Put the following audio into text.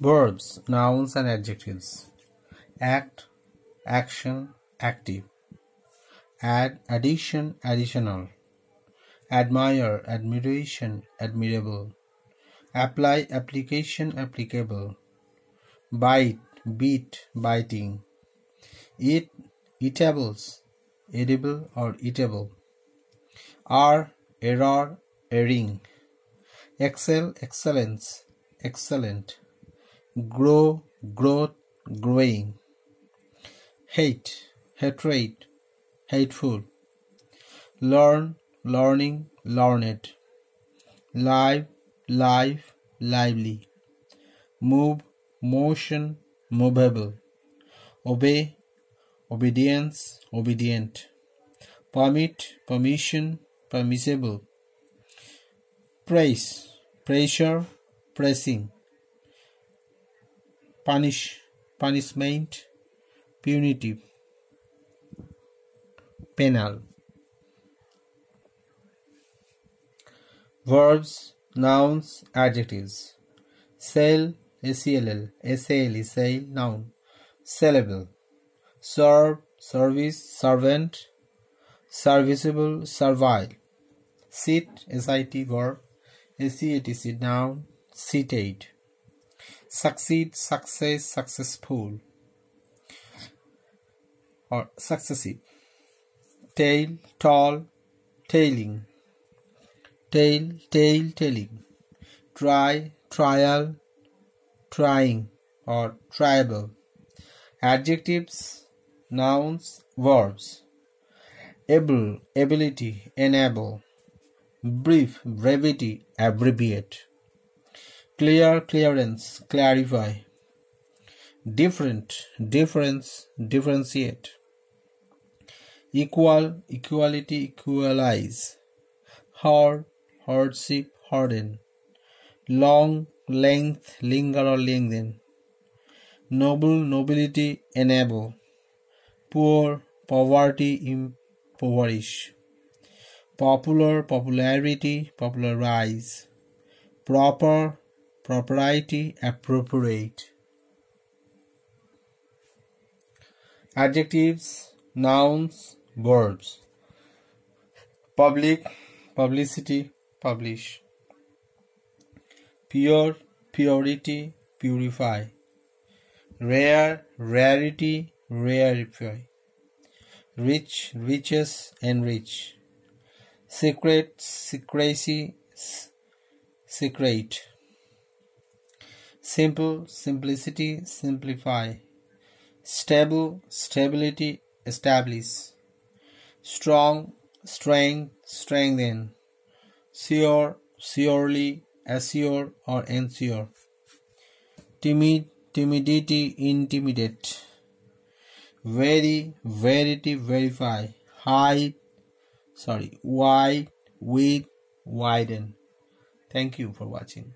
Verbs, nouns and adjectives. Act, action, active. Add, addition, additional. Admire, admiration, admirable. Apply, application, applicable. Bite, beat, biting. Eat, eatables, edible or eatable. Are, error, erring. Excel, excellence, excellent grow, growth, growing. Hate, hatred, hateful. Learn, learning, learned. Live, life, lively. Move, motion, movable. Obey, obedience, obedient. Permit, permission, permissible. Praise, pressure, pressing punish, punishment, punitive, penal. Verbs, nouns, adjectives. Sell, S-E-L-L, S-A-L, sale, noun. Sellable. Serve, service, servant. Serviceable, servile. Sit, S-I-T, verb. S-E-A-T, sit, noun. Seated succeed, success, successful, or successive. Tail, tall, tailing. Tail, tail, tailing. Try, trial, trying, or tribal. Adjectives, nouns, verbs. Able, ability, enable. Brief, brevity, abbreviate clear clearance clarify. Different difference differentiate. Equal equality equalize. Hard hardship harden. Long length linger or lengthen. Noble nobility enable. Poor poverty impoverish. Popular popularity popularize. Proper propriety appropriate. Adjectives nouns verbs. Public publicity publish. Pure purity purify. Rare rarity rarify. Rich riches enrich. Secret secrecy secret simple simplicity simplify. Stable stability establish. Strong strength strengthen. Sure surely assure or ensure. Timid timidity intimidate. Very verity verify. Hide sorry wide weak widen. Thank you for watching